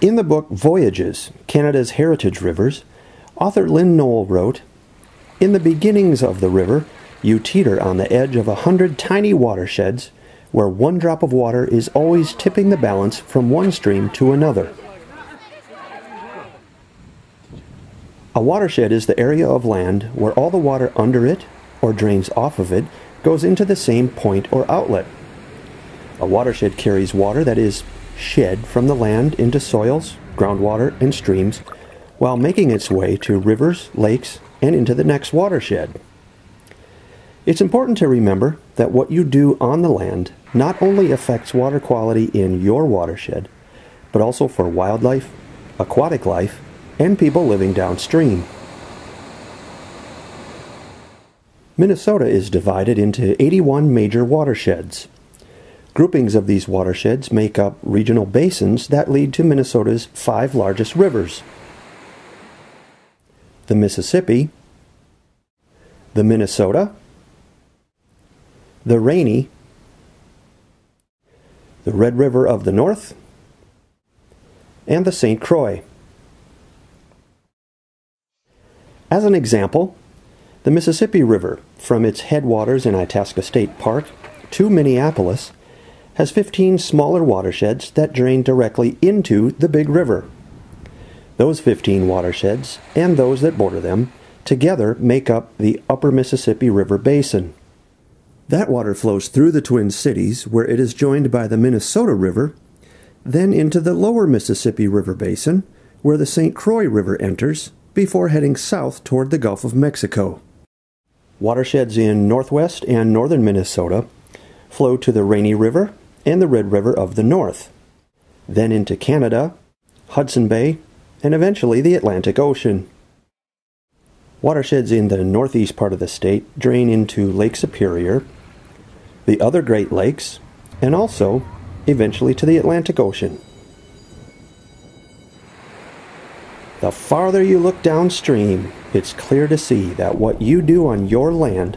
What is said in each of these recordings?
In the book Voyages Canada's Heritage Rivers, author Lynn Noel wrote In the beginnings of the river, you teeter on the edge of a hundred tiny watersheds where one drop of water is always tipping the balance from one stream to another. A watershed is the area of land where all the water under it or drains off of it goes into the same point or outlet. A watershed carries water that is shed from the land into soils, groundwater, and streams while making its way to rivers, lakes, and into the next watershed. It's important to remember that what you do on the land not only affects water quality in your watershed, but also for wildlife, aquatic life, and people living downstream. Minnesota is divided into 81 major watersheds. Groupings of these watersheds make up regional basins that lead to Minnesota's five largest rivers the Mississippi, the Minnesota, the Rainy, the Red River of the North, and the St. Croix. As an example, the Mississippi River, from its headwaters in Itasca State Park to Minneapolis, has 15 smaller watersheds that drain directly into the big river. Those 15 watersheds, and those that border them, together make up the Upper Mississippi River Basin. That water flows through the Twin Cities, where it is joined by the Minnesota River, then into the Lower Mississippi River Basin, where the St. Croix River enters, before heading south toward the Gulf of Mexico. Watersheds in northwest and northern Minnesota flow to the Rainy River and the Red River of the North, then into Canada, Hudson Bay, and eventually the Atlantic Ocean. Watersheds in the northeast part of the state drain into Lake Superior, the other Great Lakes, and also eventually to the Atlantic Ocean. The farther you look downstream, it's clear to see that what you do on your land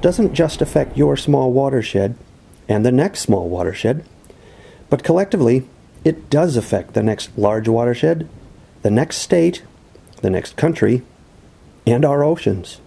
doesn't just affect your small watershed and the next small watershed, but collectively, it does affect the next large watershed, the next state, the next country, and our oceans.